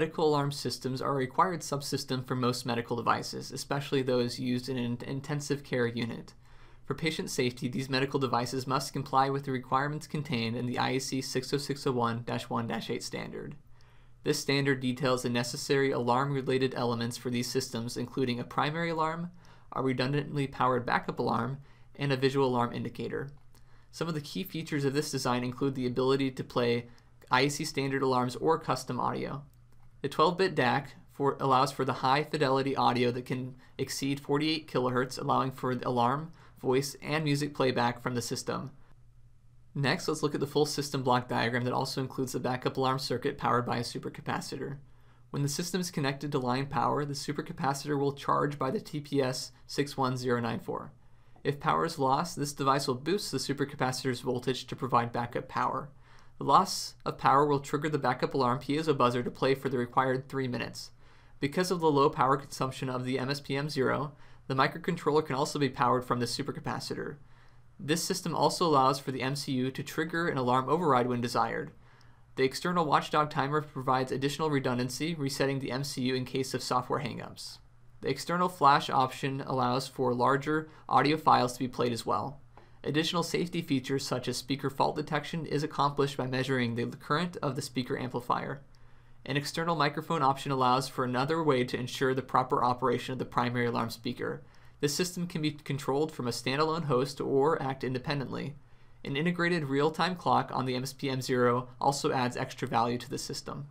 Medical alarm systems are a required subsystem for most medical devices, especially those used in an intensive care unit. For patient safety, these medical devices must comply with the requirements contained in the IEC 60601-1-8 standard. This standard details the necessary alarm-related elements for these systems, including a primary alarm, a redundantly powered backup alarm, and a visual alarm indicator. Some of the key features of this design include the ability to play IEC standard alarms or custom audio. The 12-bit DAC for, allows for the high fidelity audio that can exceed 48 kHz, allowing for alarm, voice, and music playback from the system. Next, let's look at the full system block diagram that also includes the backup alarm circuit powered by a supercapacitor. When the system is connected to line power, the supercapacitor will charge by the TPS 61094. If power is lost, this device will boost the supercapacitor's voltage to provide backup power. Loss of power will trigger the backup alarm piezo buzzer to play for the required 3 minutes. Because of the low power consumption of the MSPM0, the microcontroller can also be powered from the supercapacitor. This system also allows for the MCU to trigger an alarm override when desired. The external watchdog timer provides additional redundancy, resetting the MCU in case of software hangups. The external flash option allows for larger audio files to be played as well. Additional safety features such as speaker fault detection is accomplished by measuring the current of the speaker amplifier. An external microphone option allows for another way to ensure the proper operation of the primary alarm speaker. This system can be controlled from a standalone host or act independently. An integrated real-time clock on the MSPM0 also adds extra value to the system.